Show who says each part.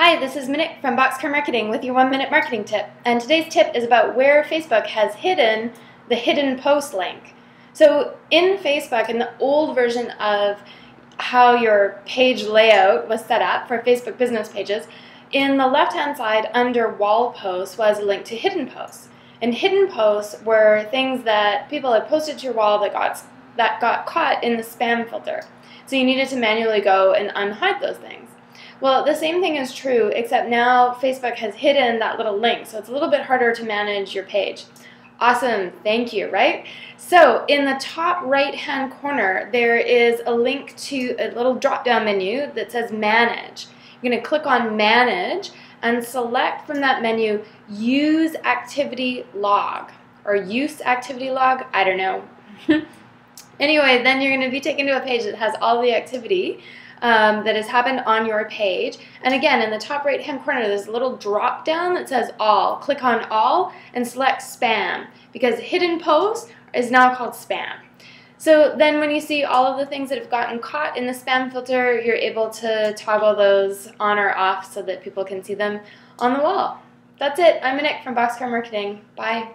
Speaker 1: Hi, this is Monique from Boxcar Marketing with your one minute marketing tip. And today's tip is about where Facebook has hidden the hidden post link. So, in Facebook, in the old version of how your page layout was set up for Facebook business pages, in the left hand side under wall posts was a link to hidden posts. And hidden posts were things that people had posted to your wall that got, that got caught in the spam filter. So, you needed to manually go and unhide those things. Well, the same thing is true, except now Facebook has hidden that little link, so it's a little bit harder to manage your page. Awesome, thank you, right? So in the top right hand corner, there is a link to a little drop down menu that says Manage. You're going to click on Manage and select from that menu Use Activity Log or Use Activity Log, I don't know. anyway, then you're going to be taken to a page that has all the activity um, that has happened on your page. And again, in the top right hand corner, there's a little drop down that says all. Click on all and select spam because hidden post is now called spam. So then when you see all of the things that have gotten caught in the spam filter, you're able to toggle those on or off so that people can see them on the wall. That's it. I'm Monique from Boxcar Marketing. Bye.